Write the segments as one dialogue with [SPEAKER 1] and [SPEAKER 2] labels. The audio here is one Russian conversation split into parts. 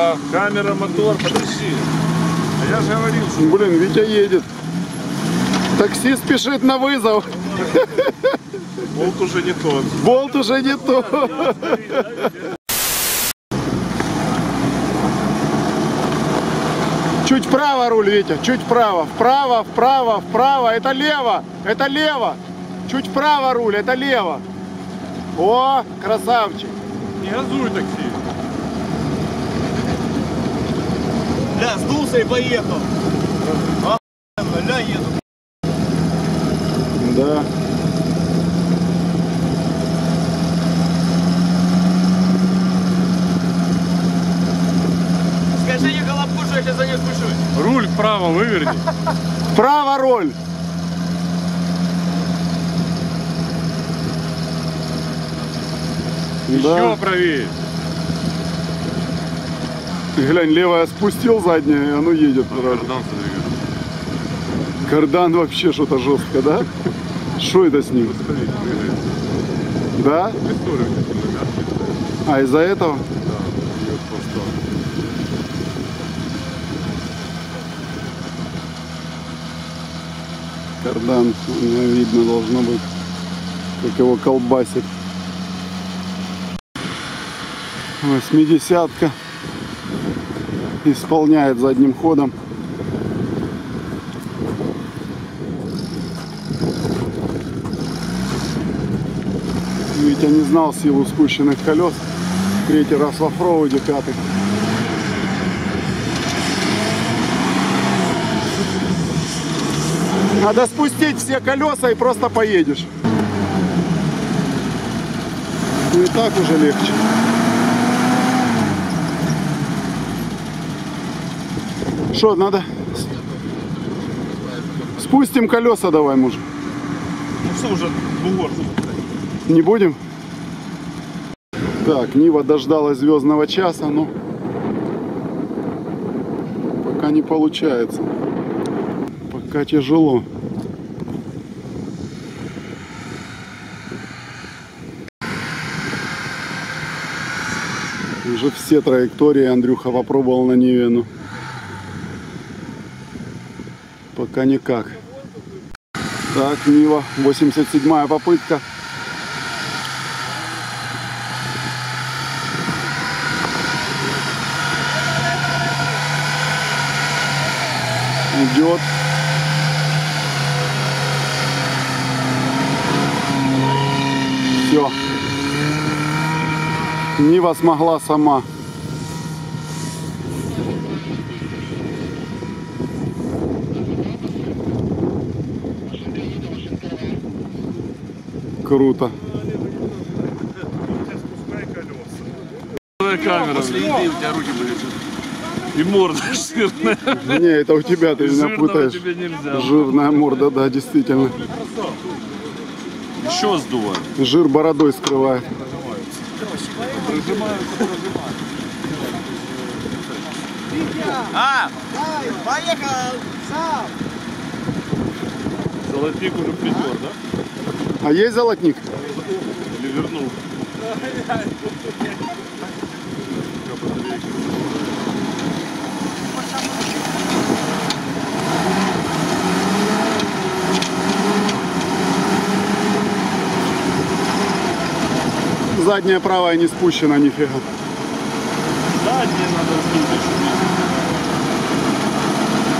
[SPEAKER 1] камера, камера, мотор, подожди. А я же говорил, что
[SPEAKER 2] Блин, Витя едет. Такси спешит на вызов.
[SPEAKER 1] болт уже не тот.
[SPEAKER 2] Болт уже не то. Чуть вправо руль, Витя, чуть вправо. Вправо, вправо, вправо. Это лево, это лево. Чуть вправо руль, это лево. О, красавчик.
[SPEAKER 1] Не газуй такси.
[SPEAKER 3] Бля, сдулся и поехал. Охуенно, Ля, еду.
[SPEAKER 2] Да.
[SPEAKER 3] Скажи не Колобку, что я сейчас за ней спущусь.
[SPEAKER 1] Руль вправо выверни.
[SPEAKER 2] Вправо руль.
[SPEAKER 1] Еще
[SPEAKER 2] Да.
[SPEAKER 1] правее.
[SPEAKER 2] Ты глянь, левое спустил, заднее, и оно едет. сразу.
[SPEAKER 1] Кардан задвигай.
[SPEAKER 2] Кардан вообще что-то жестко, да? Что это с ним?
[SPEAKER 1] Смотри.
[SPEAKER 2] Да? А из-за этого? Кардан, видно должно быть, как его колбасит. Восьмидесятка исполняет задним ходом. Витя не знал силу спущенных колес. Третий раз в оффроуде, пятый. Надо спустить все колеса и просто поедешь. Ну и так уже легче. Что, надо? Спустим колеса давай, мужик.
[SPEAKER 1] Ну все, уже бугор.
[SPEAKER 2] Не будем? Так, Нива дождалась звездного часа, но пока не получается. Пока тяжело. Уже все траектории Андрюха попробовал на Ниве, но пока никак. Так, Нива, 87-я попытка. Идет. Все. Нива смогла сама. Круто.
[SPEAKER 1] Твоя камера.
[SPEAKER 3] После еды у тебя руки были.
[SPEAKER 1] И морда жирная.
[SPEAKER 2] Не, это у тебя, ты меня путаешь.
[SPEAKER 1] тебе нельзя.
[SPEAKER 2] Жирная морда, да, действительно.
[SPEAKER 1] Еще сдувай.
[SPEAKER 2] Жир бородой скрывает.
[SPEAKER 3] А, поехал.
[SPEAKER 1] Золотник уже припер, да?
[SPEAKER 2] А есть золотник?
[SPEAKER 1] Или вернул?
[SPEAKER 2] Задняя правая не спущена нифига.
[SPEAKER 1] Задние надо еще.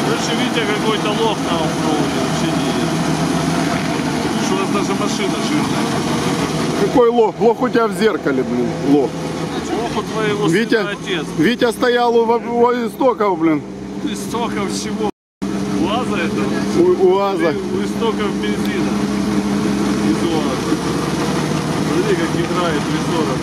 [SPEAKER 1] Дальше Витя какой-то лох на оффроуде. Вообще не едет. Видишь, у нас даже машина жирная.
[SPEAKER 2] Какой лох? Лох у тебя в зеркале, блин, лох.
[SPEAKER 1] Лох у твоего
[SPEAKER 2] Витя,
[SPEAKER 1] сына отец.
[SPEAKER 2] Витя стоял у, у истоков, блин,
[SPEAKER 1] истоков всего. Лаза этого.
[SPEAKER 2] у, у УАЗа.
[SPEAKER 1] У истоков бензина. Из УАЗа. Смотри, как играет рессора.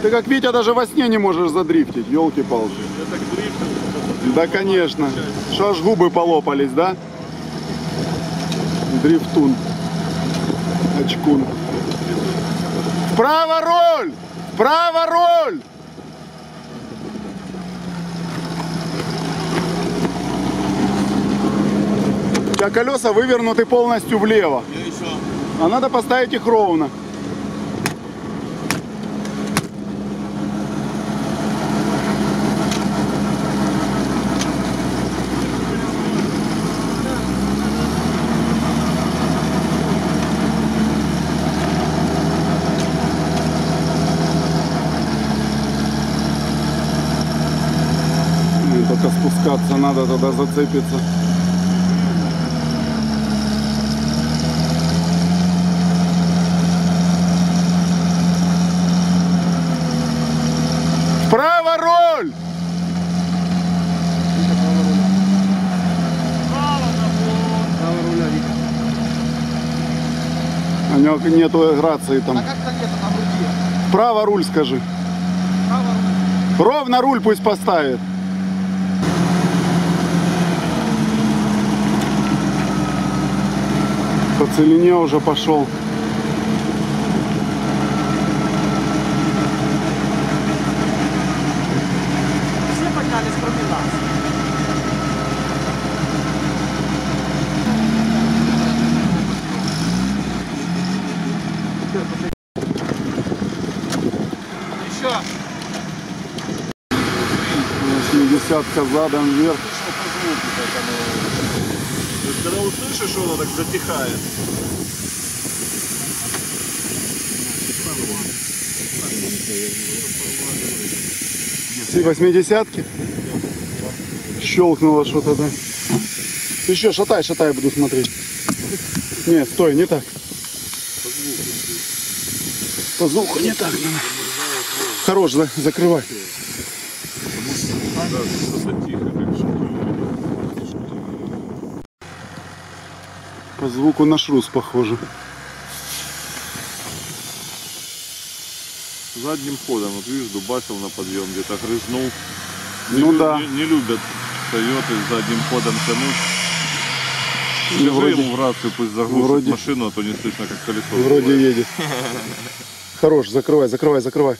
[SPEAKER 2] Ты как Витя даже во сне не можешь задрифтить, елки-палки. Да, конечно. Что аж губы полопались, да? Дрифтун. Очкун. Вправо руль! Вправо руль! У тебя колеса вывернуты полностью влево. А надо поставить их ровно. Ну, Только спускаться надо, тогда зацепиться. Вправо руль! У него нету грации там.
[SPEAKER 3] А как так это на?
[SPEAKER 2] Вправо руль скажи. Ровно руль пусть поставит. По целине уже пошел.
[SPEAKER 3] Еще.
[SPEAKER 2] Восьмидесятка задом вверх.
[SPEAKER 1] То услышишь, что оно так затихает.
[SPEAKER 2] Восьмидесятки. Щелкнуло что-то, да. Ты еще шатай, шатай, буду смотреть. Не, стой, не так. По звуку не так надо. Хорош, за- закрывай.
[SPEAKER 1] Да, что-то тихо, как
[SPEAKER 2] По звуку на шрус похоже.
[SPEAKER 1] Задним ходом, вот видишь, дубасил на подъем, где-то грызнул.
[SPEAKER 2] Ну
[SPEAKER 1] не,
[SPEAKER 2] да.
[SPEAKER 1] Не, не любят Тойоты задним ходом тянуть.
[SPEAKER 2] Ну,
[SPEAKER 1] Скажи
[SPEAKER 2] вроде-
[SPEAKER 1] ему в рацию, пусть заглушит
[SPEAKER 2] вроде-
[SPEAKER 1] машину, а то не слышно, как колесо.
[SPEAKER 2] Вроде
[SPEAKER 1] взрывается.
[SPEAKER 2] едет. Хорош, закрывай, закрывай, закрывай.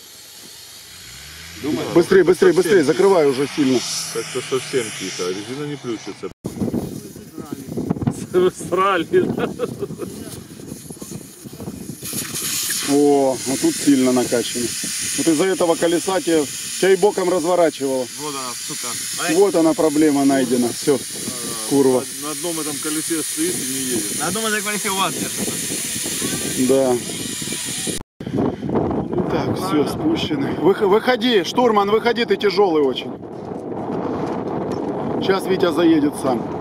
[SPEAKER 2] Быстрее, быстрее, быстрее, закрывай уже сильно.
[SPEAKER 1] Как-то совсем тихо, резина не плющится. Срали.
[SPEAKER 2] О, вот тут сильно накачано. Вот из-за этого колеса тебе, тебя и боком разворачивало.
[SPEAKER 3] Вот она, сука.
[SPEAKER 2] Вот она проблема найдена. Все, курва.
[SPEAKER 1] На одном этом колесе стоит и не едет.
[SPEAKER 3] На одном этой колесе у вас держится.
[SPEAKER 2] Да. Так, все, спущены. Вых- выходи, штурман, выходи, ты тяжелый очень. Сейчас Витя заедет сам.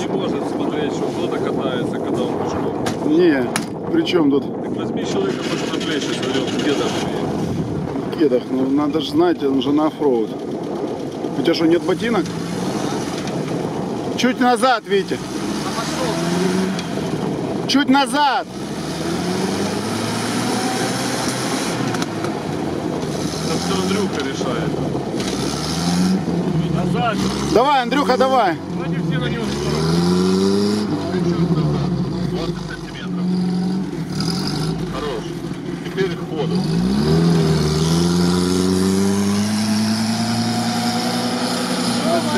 [SPEAKER 1] Он не может смотреть, что кто-то катается, когда он пешком.
[SPEAKER 2] Не, при чем тут
[SPEAKER 1] Так возьми человека, может, на плечи свалил, деда
[SPEAKER 2] в кедах? Ну, надо же знать, он же на оффроуд. У тебя что, нет ботинок? Чуть назад, Витя. Чуть назад.
[SPEAKER 1] Это все Андрюха решает. Назад!
[SPEAKER 2] Давай, Андрюха, давай.
[SPEAKER 1] Вроде все на него. 20 сантиметров. Хорош. Теперь ходу.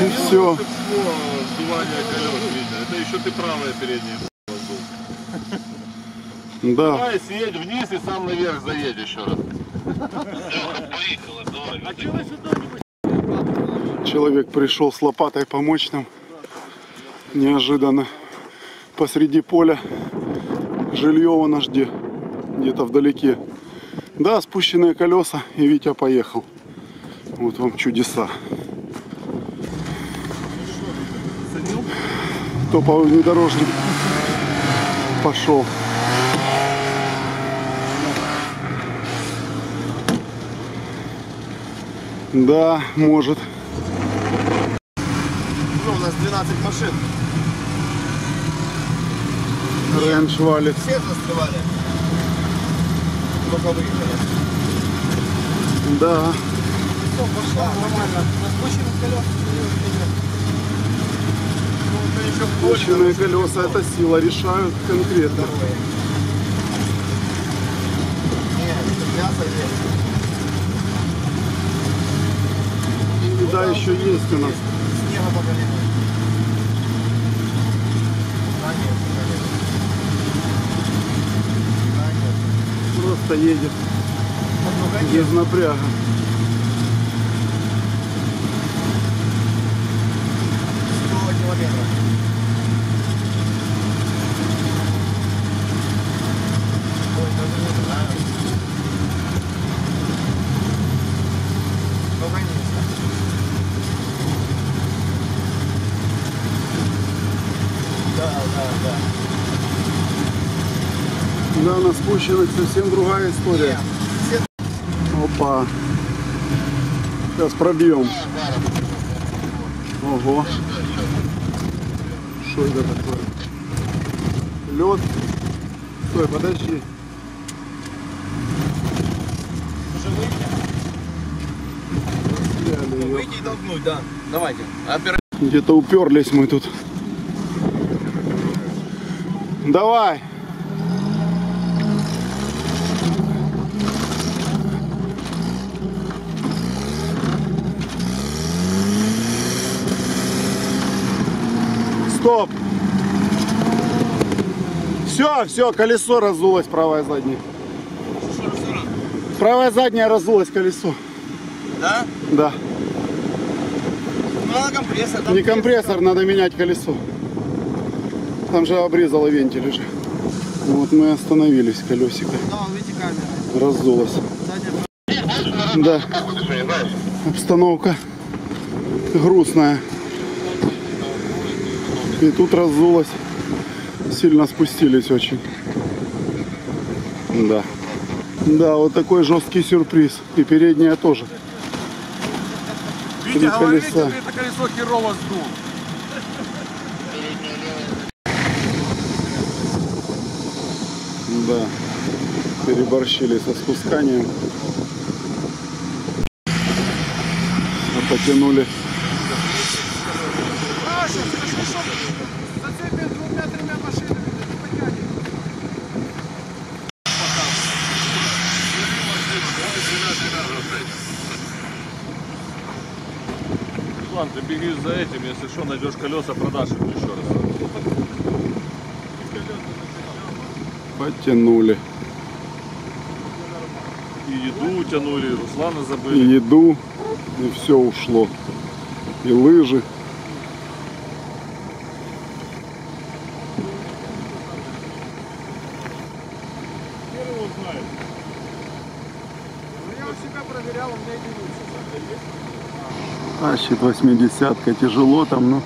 [SPEAKER 2] И все.
[SPEAKER 1] Сдувание колес видно. Это еще ты правое переднее воздух.
[SPEAKER 2] Да.
[SPEAKER 1] Давай съедь вниз и сам наверх заедь еще раз.
[SPEAKER 2] Человек пришел с лопатой помочь нам. Неожиданно. Посреди поля. Жилье у нас где? Где-то вдалеке. Да, спущенные колеса. И Витя поехал. Вот вам чудеса. Топовый внедорожник. Пошел. Да, может.
[SPEAKER 3] У нас 12 машин.
[SPEAKER 2] Рэнш валит.
[SPEAKER 3] Все застревали. Только выехали.
[SPEAKER 2] Да.
[SPEAKER 3] Все, пошло нормально. На спущенных колесах.
[SPEAKER 2] Спущенные колеса это сила решают конкретно.
[SPEAKER 3] Нет, это мясо есть.
[SPEAKER 2] Да, еще есть у нас.
[SPEAKER 3] Снега пока нет. А, нет, пока нет.
[SPEAKER 2] просто едет без напряга.
[SPEAKER 3] километров. Ой, даже не знаю. Только низко. Да, да, да.
[SPEAKER 2] Да, на спущенных совсем другая история. Опа. Сейчас пробьем. Ого. Что это такое? Лед. Стой, подожди.
[SPEAKER 3] выйти. И толкнуть, да. Давайте.
[SPEAKER 2] Где-то уперлись мы тут. Давай. Стоп. Все, все, колесо раздулось, правое заднее. Правое заднее раздулось колесо.
[SPEAKER 3] Да?
[SPEAKER 2] Да.
[SPEAKER 3] Ну, надо компрессор. там
[SPEAKER 2] Не компрессор, надо менять колесо. Там же обрезало вентиль уже. Вот мы остановились, колесико
[SPEAKER 3] Да, вон, видите, камера.
[SPEAKER 2] раздулось. Да, обстановка грустная. И тут раздулось. Сильно спустились очень. Да. Да, вот такой жесткий сюрприз. И передняя тоже. Три колеса.
[SPEAKER 1] это колесо херово сдул.
[SPEAKER 2] Да, переборщили со спусканием. Потянули.
[SPEAKER 1] Ладно, ты беги за этим, если что, найдешь колеса, продашь их еще раз.
[SPEAKER 2] Потянули.
[SPEAKER 1] И еду утянули, и Руслана
[SPEAKER 2] И
[SPEAKER 1] забыли.
[SPEAKER 2] еду, и все ушло. И лыжи.
[SPEAKER 3] Я у себя проверял, у меня единица
[SPEAKER 2] Тащит восьмидесятка, тяжело там, но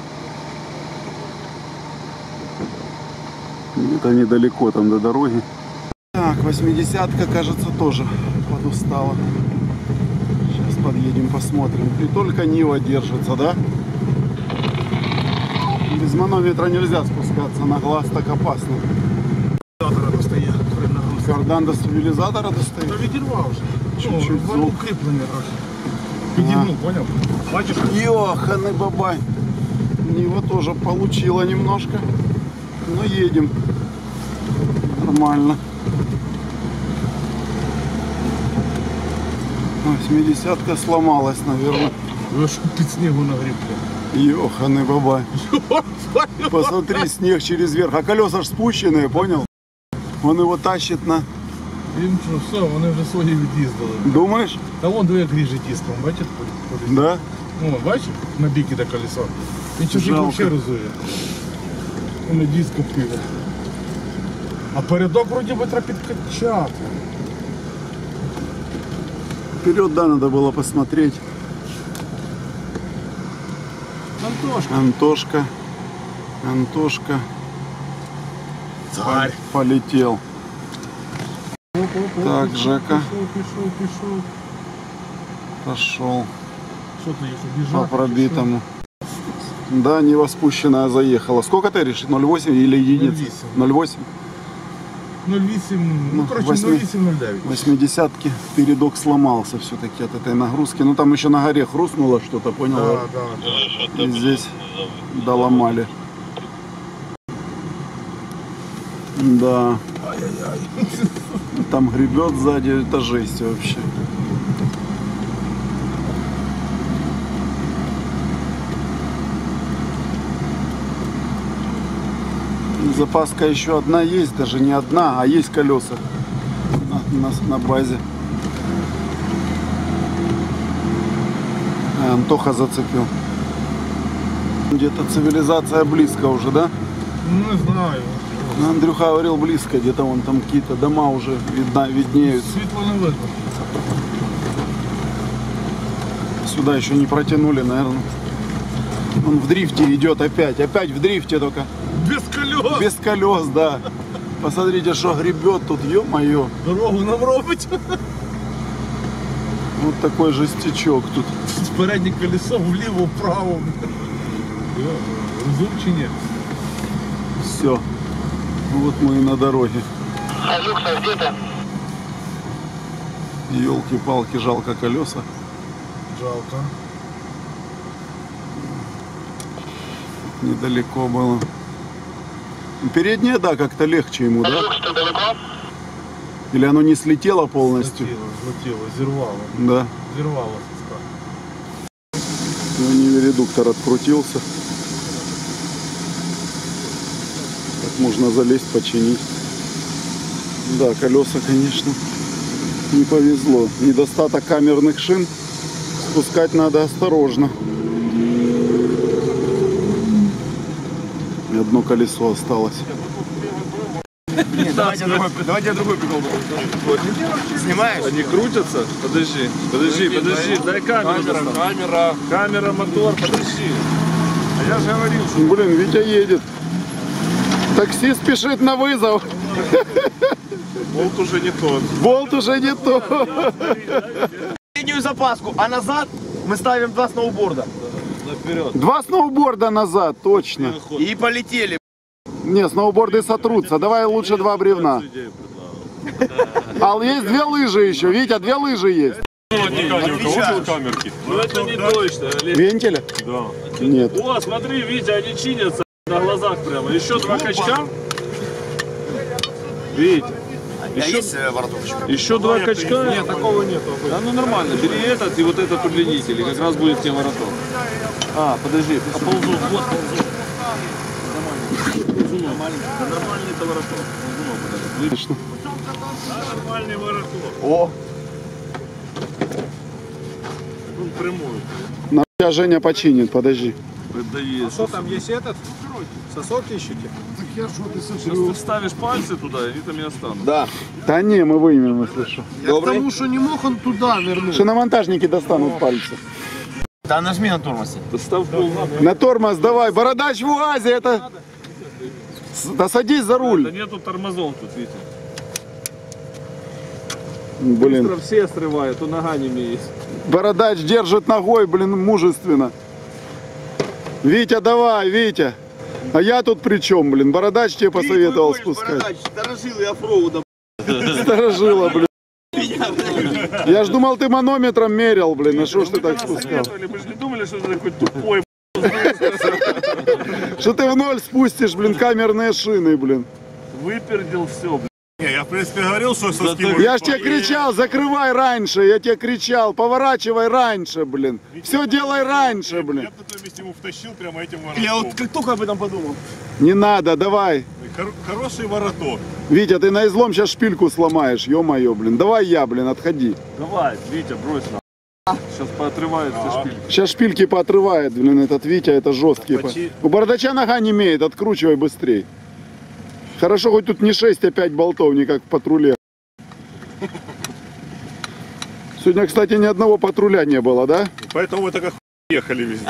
[SPEAKER 2] где-то недалеко там до дороги. Так, восьмидесятка, кажется, тоже подустала. Сейчас подъедем, посмотрим. И только Нива держится, да? Без манометра нельзя спускаться, на глаз так опасно.
[SPEAKER 3] Статора достає при нагрузці.
[SPEAKER 2] Кардан до стабилизатора достает.
[SPEAKER 3] Та відірвав вже.
[SPEAKER 2] Чуть-чуть
[SPEAKER 3] Ну, воно
[SPEAKER 2] звук.
[SPEAKER 3] кріплення трохи. Підігнув, поняв? Бачиш?
[SPEAKER 2] Ёханый бабай. Нива тоже получила немножко. Но едем. Нормально. Восьмидесятка сломалась, наверное.
[SPEAKER 3] Ви що під снігу нагріб,
[SPEAKER 2] Ёханый бабай. Посмотри, снег через верх. А колеса ж спущенные, понял? Он его тащит на...
[SPEAKER 3] Він що, все, вони вже свої від'їздили.
[SPEAKER 2] Думаешь?
[SPEAKER 3] Та вон двоє ріже диском, бачите? по- по-
[SPEAKER 2] Да?
[SPEAKER 3] О, бачиш? На біки де колесо. Він чуть їх
[SPEAKER 2] Жалко.
[SPEAKER 3] взагалі розує. Воно диско піде. А передок вроді би треба підкачати.
[SPEAKER 2] Вперед, да, надо было посмотреть.
[SPEAKER 3] Антошка.
[SPEAKER 2] Антошка. Антошка
[SPEAKER 3] Царь.
[SPEAKER 2] полетел. Так, Жека.
[SPEAKER 3] Пішов, пішов, пішов.
[SPEAKER 2] Пошел
[SPEAKER 3] Що ти їх
[SPEAKER 2] по
[SPEAKER 3] обіжав?
[SPEAKER 2] пробитому. Да, Нива спущенная заехала. Сколько ты решил? 0,8 или единица? 0,8.
[SPEAKER 3] 0,8, ну,
[SPEAKER 2] Ну,
[SPEAKER 3] короче,
[SPEAKER 2] восьми.
[SPEAKER 3] 0,8-0,9.
[SPEAKER 2] Восьмидесятки передок сломался все-таки от этой нагрузки. Ну там еще на горе хрустнуло что-то, понял?
[SPEAKER 3] Да, да, да.
[SPEAKER 2] И здесь доломали. Да. Там гребет сзади, это жесть вообще. Запаска еще одна есть, даже не одна, а есть колеса. на, на- на базе. А, Антоха зацепил. Где-то цивилизация близко уже, да?
[SPEAKER 3] Ну, не знаю.
[SPEAKER 2] Ну, Андрюха говорил близко, где-то вон там какие-то дома уже видна, виднеются.
[SPEAKER 3] Світло не видно.
[SPEAKER 2] Сюда еще не протянули, наверное. Он в дрифте идет опять, опять в дрифте только.
[SPEAKER 3] Без колес.
[SPEAKER 2] Без колес, да. Посмотрите, что гребет тут, ё-моё.
[SPEAKER 3] Дорогу нам робить.
[SPEAKER 2] Вот такой жестячок тут.
[SPEAKER 3] Переднє колесо вліво, вправо. Йо, Розум чи ні?
[SPEAKER 2] Все. Вот мы и на дороге.
[SPEAKER 4] Люкса, где ты?
[SPEAKER 2] Елки-палки, жалко колеса.
[SPEAKER 3] Жалко.
[SPEAKER 2] Недалеко было. Переднее, да, как-то легче ему, да?
[SPEAKER 4] Люкс, ты далеко?
[SPEAKER 2] Или оно не слетело полностью?
[SPEAKER 3] Злетіло, злетіло, зірвало.
[SPEAKER 2] Да.
[SPEAKER 3] Зірвало соска.
[SPEAKER 2] Ну, не редуктор открутился. Можно залезть, починить. Да, колеса, конечно, не повезло. Недостаток камерных шин. Спускать надо осторожно. И одно колесо осталось.
[SPEAKER 5] Давайте другой, давайте другой прикол. Снимаешь?
[SPEAKER 1] Они крутятся? Подожди, подожди, подожди, дай камеру. Камера, камера. Камера, мотор, подожди. А я же говорил, что
[SPEAKER 2] Блин, Витя едет. Такси спешит на вызов.
[SPEAKER 1] болт уже не тот.
[SPEAKER 2] Болт уже не то.
[SPEAKER 5] Переднюю запаску, а назад мы ставим два сноуборда.
[SPEAKER 1] Наперед.
[SPEAKER 2] Два сноуборда назад, точно.
[SPEAKER 5] И полетели.
[SPEAKER 2] Не, сноуборды сотрутся. Давай лучше два бревна. Ал, есть две лыжи еще. Витя, две лыжи есть.
[SPEAKER 1] камерки. Ну это не точно.
[SPEAKER 2] Вентиля?
[SPEAKER 1] Да.
[SPEAKER 2] Нет.
[SPEAKER 1] О, смотри, Витя, они чинятся на глазах прямо. Еще два качка. Витя. Еще,
[SPEAKER 5] вороточек?
[SPEAKER 1] еще два качка. Нет, такого нет. Да ну нормально. Бери этот и вот этот удлинитель. и Как раз будет тебе вороток. А, подожди. А ползу. Вот ползу. Да нормальный это вороток.
[SPEAKER 2] Точно.
[SPEAKER 1] Нормальный вороток.
[SPEAKER 5] О,
[SPEAKER 1] Он прямой.
[SPEAKER 2] На тебя Женя починит, подожди.
[SPEAKER 1] Выдает.
[SPEAKER 3] Що там є этот? Сосок ищете?
[SPEAKER 1] Сейчас ты вставишь пальцы туда, и они там и останутся.
[SPEAKER 5] да.
[SPEAKER 2] Да не, мы вымем, если что.
[SPEAKER 5] Добрый.
[SPEAKER 3] що не мог он туди вернути.
[SPEAKER 2] Шиномонтажники достанут пальцы.
[SPEAKER 5] Да нажми на тормозе.
[SPEAKER 1] Став пол на
[SPEAKER 2] На тормоз давай. Бородач в УАЗе, это... Да садись за
[SPEAKER 1] Да
[SPEAKER 2] руль.
[SPEAKER 1] нету тормозов тут, видите.
[SPEAKER 2] Блин,
[SPEAKER 1] Быстро все срывают, у нога не имеет.
[SPEAKER 2] бородач держит ногой, блин, мужественно. Витя, давай, Витя. А я тут при чем, блин? Бородач тебе посоветовал спускать.
[SPEAKER 5] Сторожил и оффроудом.
[SPEAKER 2] Старожила, блин. Я ж думал, ты манометром мерил, блин. А что ж ты так спускал?
[SPEAKER 1] Мы же не думали, что ты такой тупой.
[SPEAKER 2] Что ты в ноль спустишь, блин, камерные шины, блин.
[SPEAKER 1] Выпердил все, блин.
[SPEAKER 6] Я в принципе говорил, что соски
[SPEAKER 1] Да
[SPEAKER 6] можно
[SPEAKER 2] Я ж тебе кричал, закрывай раньше, я тебе кричал, поворачивай раньше, блин. Все делай раньше,
[SPEAKER 6] Я
[SPEAKER 2] блин.
[SPEAKER 6] бы на месте ему втащил прямо этим
[SPEAKER 5] Я
[SPEAKER 6] воротом.
[SPEAKER 5] вот как только об этом подумал.
[SPEAKER 2] Не надо, давай.
[SPEAKER 6] Хор- хороший вороток.
[SPEAKER 2] Витя, ты на излом сейчас шпильку сломаешь, ё-моё, блин. Давай я, блин, отходи.
[SPEAKER 1] Давай, Витя, брось на. Сейчас поотрываются шпильки.
[SPEAKER 2] Сейчас шпильки поотрывает, блин, этот Витя, это жесткий.
[SPEAKER 6] Почти.
[SPEAKER 2] У бардача нога не имеет, откручивай быстрей. Хорошо, хоть тут не 6, а 5 болтов, не как в патруле. Сегодня, кстати, ни одного патруля не было, да?
[SPEAKER 6] Поэтому мы так оху- ехали везде.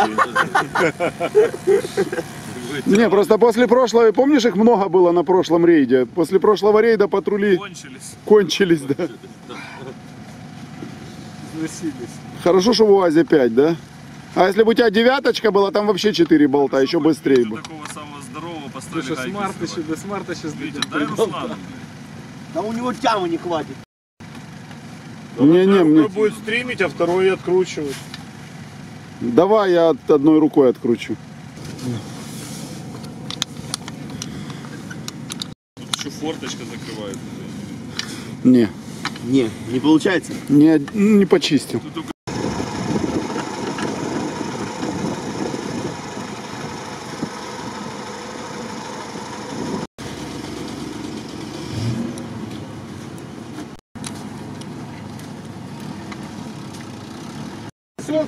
[SPEAKER 2] Не, просто после прошлого, помнишь, их много было на прошлом рейде? После прошлого рейда патрули
[SPEAKER 1] Кончились.
[SPEAKER 2] кончились, да? Хорошо, что в УАЗе 5, да? А если бы у тебя девяточка была, там вообще 4 болта, еще быстрее бы.
[SPEAKER 1] Такого самого поставили
[SPEAKER 3] Слушай,
[SPEAKER 1] гайки
[SPEAKER 3] смарт еще, до смарта сейчас
[SPEAKER 1] Витя, дай Руслану.
[SPEAKER 5] Да у него тямы не хватит.
[SPEAKER 2] Не-не, мне...
[SPEAKER 6] Одной будет стримить, а второй откручивать.
[SPEAKER 2] Давай я от- одной рукой откручу.
[SPEAKER 1] Тут еще форточка закрывает.
[SPEAKER 2] Не,
[SPEAKER 5] Не, не получается.
[SPEAKER 2] не, не почистил.
[SPEAKER 1] Тут только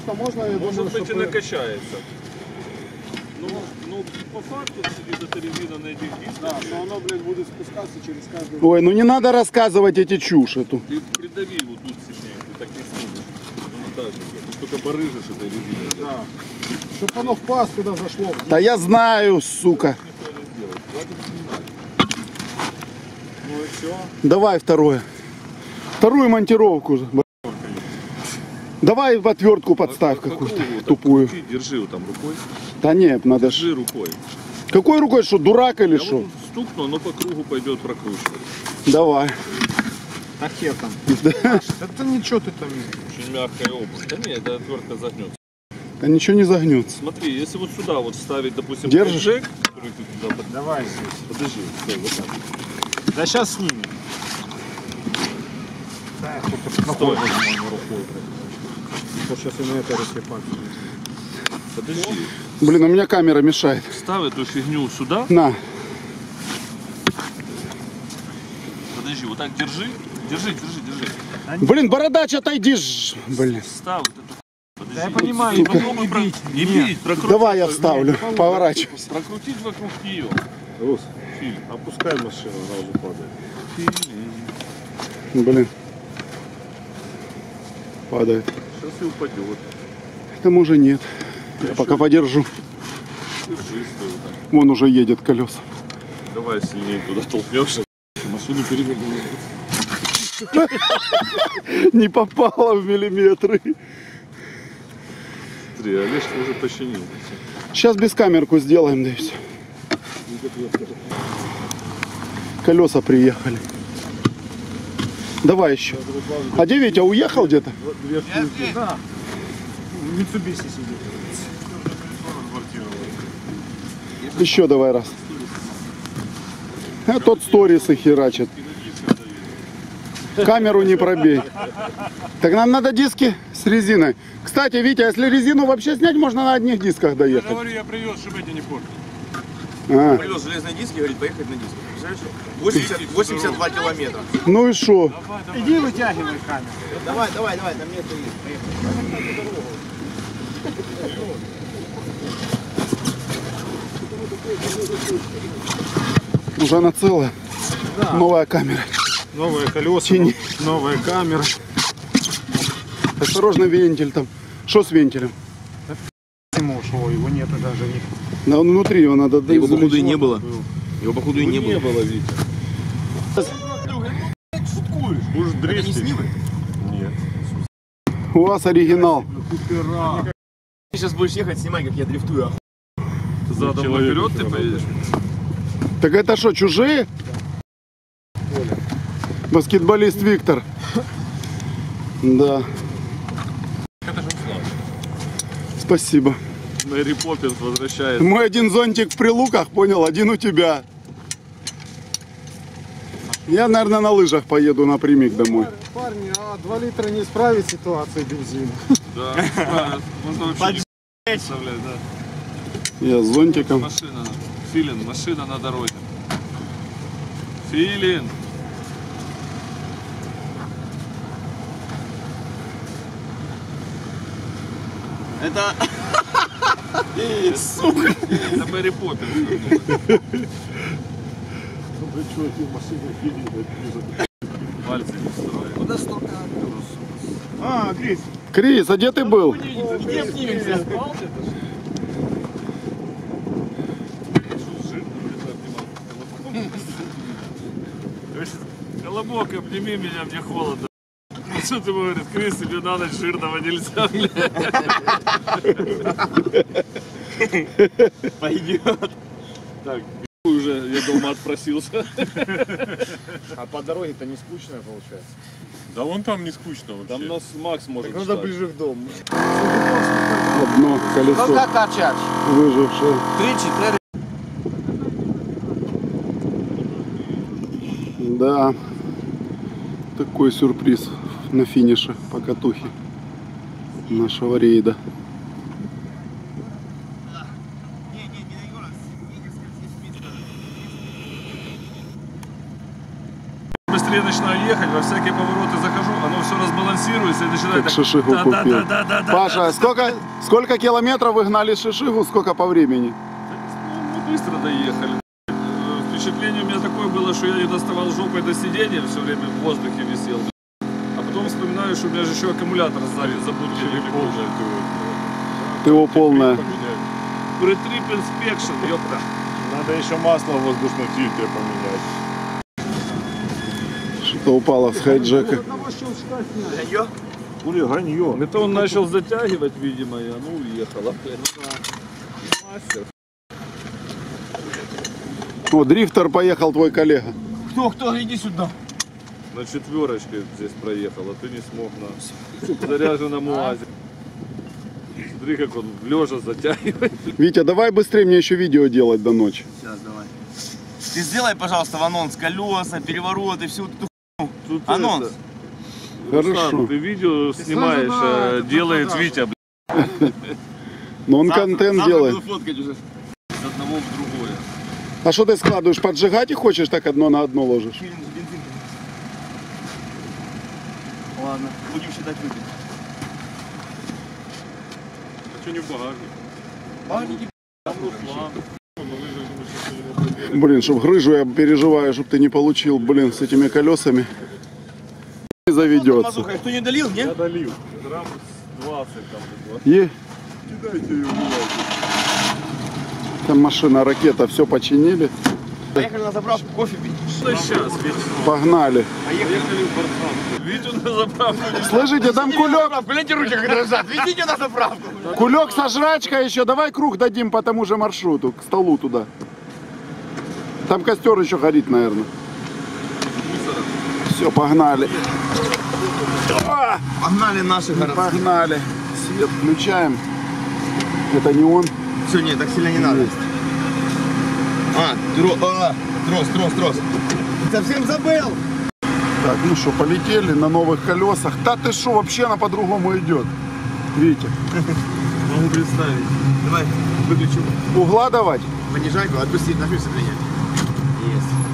[SPEAKER 3] то можно, я думаю,
[SPEAKER 1] Может быть и
[SPEAKER 3] что...
[SPEAKER 1] накачается. Ну, ну, по факту сидит эта резина на этих дисках.
[SPEAKER 3] Да, что оно, блин, будет спускаться через каждый...
[SPEAKER 2] Ой, ну не надо рассказывать эти чушь эту.
[SPEAKER 1] Ты придави вот тут сильнее, ты так не снимешь. Ну так же. Ты только барыжишь этой резиной.
[SPEAKER 3] Да. Чтобы оно в паз туда зашло.
[SPEAKER 2] Да я знаю, сука.
[SPEAKER 3] Ну и все.
[SPEAKER 2] Давай второе. Вторую монтировку. Давай в отвертку подставь
[SPEAKER 1] По
[SPEAKER 2] какую-то тупую.
[SPEAKER 1] крути, Держи там рукой.
[SPEAKER 2] Да нет, надо ж.
[SPEAKER 1] Держи рукой.
[SPEAKER 2] Какой рукой, что, дурак или
[SPEAKER 1] Я
[SPEAKER 2] что?
[SPEAKER 1] вот стукну, оно по кругу пойдет прокручивать.
[SPEAKER 2] Давай.
[SPEAKER 3] А хер там. Это ничего ты там.
[SPEAKER 1] Очень мягкая область. Да нет, эта отвертка загнется.
[SPEAKER 2] Да ничего не загнется.
[SPEAKER 1] Смотри, если вот сюда вот вставить, допустим,
[SPEAKER 2] Держишь?
[SPEAKER 1] джек, который ты туда под-
[SPEAKER 3] Давай здесь.
[SPEAKER 1] Подожди, стой, вот так.
[SPEAKER 3] Да сейчас снимем. Да, я только
[SPEAKER 1] Стой.
[SPEAKER 3] Сейчас и на пальцем.
[SPEAKER 1] Подожди.
[SPEAKER 2] Блин, у меня камера мешает.
[SPEAKER 1] Ставь эту фигню сюда.
[SPEAKER 2] На.
[SPEAKER 1] Подожди, вот так держи. Держи, держи, держи.
[SPEAKER 2] Блин, бородач, отойди ж. Блин.
[SPEAKER 1] Ставь вот эту. Подожди.
[SPEAKER 3] Да я понимаю,
[SPEAKER 1] Сука.
[SPEAKER 3] не попробуй
[SPEAKER 1] Про-
[SPEAKER 3] бить.
[SPEAKER 1] Не
[SPEAKER 3] Нет.
[SPEAKER 1] бить, прокрути.
[SPEAKER 2] Давай я вставлю. Поворачивай.
[SPEAKER 1] Прокрутить вокруг нее.
[SPEAKER 3] Рус,
[SPEAKER 1] Фильм.
[SPEAKER 3] опускай машину, она уже падает.
[SPEAKER 2] Блин. Падает.
[SPEAKER 1] Сейчас и упадет.
[SPEAKER 2] Там уже нет. Я пока подержу.
[SPEAKER 1] Держи.
[SPEAKER 2] Вон уже едет колеса.
[SPEAKER 1] Давай сильнее туда толкнешься. Машину перевернули.
[SPEAKER 2] Не попало в миллиметры.
[SPEAKER 1] Смотри, Олежка уже починил.
[SPEAKER 2] Сейчас без камерку сделаем, да и все. Колеса приехали. Давай еще. А где Витя уехал где-то?
[SPEAKER 3] Да. В Mitsubishi сидит.
[SPEAKER 2] Еще давай раз. А тот сторисы херачит. Камеру не пробей. Так нам надо диски с резиной. Кстати, Витя, если резину вообще снять, можно на одних дисках доехать.
[SPEAKER 1] Говорю, я привез, чтобы эти не портили.
[SPEAKER 2] А,
[SPEAKER 5] Привез железные диски, говорит, поехать на диск. Представляешь? 80, 82 километра.
[SPEAKER 2] ну и что?
[SPEAKER 3] Иди вытягивай камеру.
[SPEAKER 5] Давай, давай, давай, там нет есть.
[SPEAKER 2] Уже она целая. Новая камера.
[SPEAKER 3] Новые колеса,
[SPEAKER 2] Тяни.
[SPEAKER 3] новая камера.
[SPEAKER 2] Осторожно, вентиль там. Что с вентилем?
[SPEAKER 3] Ему ушло, его нету даже. Не...
[SPEAKER 2] Да, он внутри его надо
[SPEAKER 5] Его, походу, и не было. Его, походу, и не было.
[SPEAKER 1] было, Витя.
[SPEAKER 5] Не
[SPEAKER 1] дрейфить?
[SPEAKER 5] снимок?
[SPEAKER 1] Нет.
[SPEAKER 2] У вас оригинал.
[SPEAKER 5] Ты сейчас будешь ехать, снимай, как я дрифтую. оху-
[SPEAKER 1] Задом
[SPEAKER 3] Человек
[SPEAKER 1] наперед ты поедешь?
[SPEAKER 2] Так это что, чужие? Баскетболист Виктор. Да.
[SPEAKER 1] Это же слава.
[SPEAKER 2] Спасибо.
[SPEAKER 1] Мэри Поппинс возвращается.
[SPEAKER 2] Мой один зонтик в прилуках, понял, один у тебя. Я, наверное, на лыжах поеду напрямик домой.
[SPEAKER 3] Парни, а 2 литра не исправит ситуацию бензина.
[SPEAKER 1] Да, да, можно вообще не представлять, да.
[SPEAKER 2] Я с зонтиком.
[SPEAKER 1] Машина, Филин, машина на дороге. Филин.
[SPEAKER 5] Это... Сука!
[SPEAKER 1] Это Мэри Поппинс. Пальцы не строят.
[SPEAKER 5] Куда столько?
[SPEAKER 3] А, Крис,
[SPEAKER 2] Крис, а где ты был?
[SPEAKER 5] Где снимемся?
[SPEAKER 1] Колобок, обними меня, мне холодно. Что ты говоришь, Крис, тебе на ночь жирного нельзя, блядь.
[SPEAKER 5] Пойдет.
[SPEAKER 1] Так, уже я дома отпросился.
[SPEAKER 3] а по дороге-то не скучная получается.
[SPEAKER 1] Да вон там не скучно вообще. Там нас Макс может
[SPEAKER 3] Так надо
[SPEAKER 1] ждать.
[SPEAKER 3] ближе к дому.
[SPEAKER 2] Одно колесо
[SPEAKER 5] качать?
[SPEAKER 2] выжившее.
[SPEAKER 5] Три-четыре.
[SPEAKER 2] Да. Такой сюрприз на финише по катухе нашего рейда.
[SPEAKER 1] Быстрее начинаю ехать, во всякие повороты захожу, оно все разбалансируется и начинает
[SPEAKER 2] Как шишигу
[SPEAKER 1] да,
[SPEAKER 2] купил.
[SPEAKER 1] да, да, да, да,
[SPEAKER 2] Паша, сколько, сколько километров вы гнали Шишигу, сколько по времени?
[SPEAKER 1] Ну, мы быстро доехали. Впечатление у меня такое было, что я не доставал жопой до сидения, все время в воздухе висел. Вспоминаю, что у меня же еще аккумулятор сзади забудки не полный.
[SPEAKER 2] Ты его полная.
[SPEAKER 1] Pre-trip inspection, ёпта.
[SPEAKER 6] Надо еще масло в воздушном фильтре поменять.
[SPEAKER 2] Что-то упало с хайджека.
[SPEAKER 6] Кури, ганье.
[SPEAKER 1] Это он начал затягивать, видимо, и оно уехало. Мастер.
[SPEAKER 2] О, дрифтер поехал твой коллега.
[SPEAKER 5] Кто, кто, иди сюда.
[SPEAKER 1] На четверочке здесь проехал, а ты не смог на заряженном УАЗе. Смотри, как он лежа затягивает.
[SPEAKER 2] Витя, давай быстрее мне еще видео делать до ночи.
[SPEAKER 5] Сейчас, давай. Ты сделай, пожалуйста, в анонс колеса, перевороты, всю эту
[SPEAKER 1] Тут
[SPEAKER 5] Анонс.
[SPEAKER 1] это,
[SPEAKER 2] Хорошо.
[SPEAKER 1] Руслан, ты видео снимаешь, а делает Витя, блядь.
[SPEAKER 2] Но он
[SPEAKER 5] Завтра-
[SPEAKER 2] контент
[SPEAKER 5] завтра
[SPEAKER 2] делает.
[SPEAKER 5] буду фоткать уже. С одного в другое.
[SPEAKER 2] А что ты складываешь? Поджигать и хочешь так одно на одно ложишь?
[SPEAKER 5] Фильм с бензинкой. Ладно, будем считать выпить.
[SPEAKER 1] А что не в багажник?
[SPEAKER 5] Багажники,
[SPEAKER 2] Блин, чтоб грыжу я переживаю, чтоб ты не получил, блин, с этими колесами. Не заведется.
[SPEAKER 5] Кто не долил, не?
[SPEAKER 1] Долил. Грамм 20 там. было.
[SPEAKER 2] Е. Там машина, ракета, все починили.
[SPEAKER 5] Поехали на заправку кофе пить.
[SPEAKER 1] Сейчас?
[SPEAKER 2] Погнали.
[SPEAKER 1] Поехали в Бартан. Витю на заправку.
[SPEAKER 2] Слышите, там кулек,
[SPEAKER 5] Гляньте, руки дрожат. Везите на заправку.
[SPEAKER 2] кулек со жрачкой еще. Давай круг дадим по тому же маршруту, к столу туда. Там костер еще горит, наверное. Все, погнали.
[SPEAKER 5] Погнали наши города.
[SPEAKER 2] Погнали. Свет включаем. Это не он.
[SPEAKER 5] Все, нет, так сильно не надо. А, тро, а, трос, трос, трос. Совсем забыл.
[SPEAKER 2] Так, ну что, полетели на новых колесах. Да ты что, вообще она по-другому идет. Видите?
[SPEAKER 1] Могу представить.
[SPEAKER 5] Давай, выключу.
[SPEAKER 2] Угла давать?
[SPEAKER 5] Понижайку, отпусти, нажми сцепление. Есть.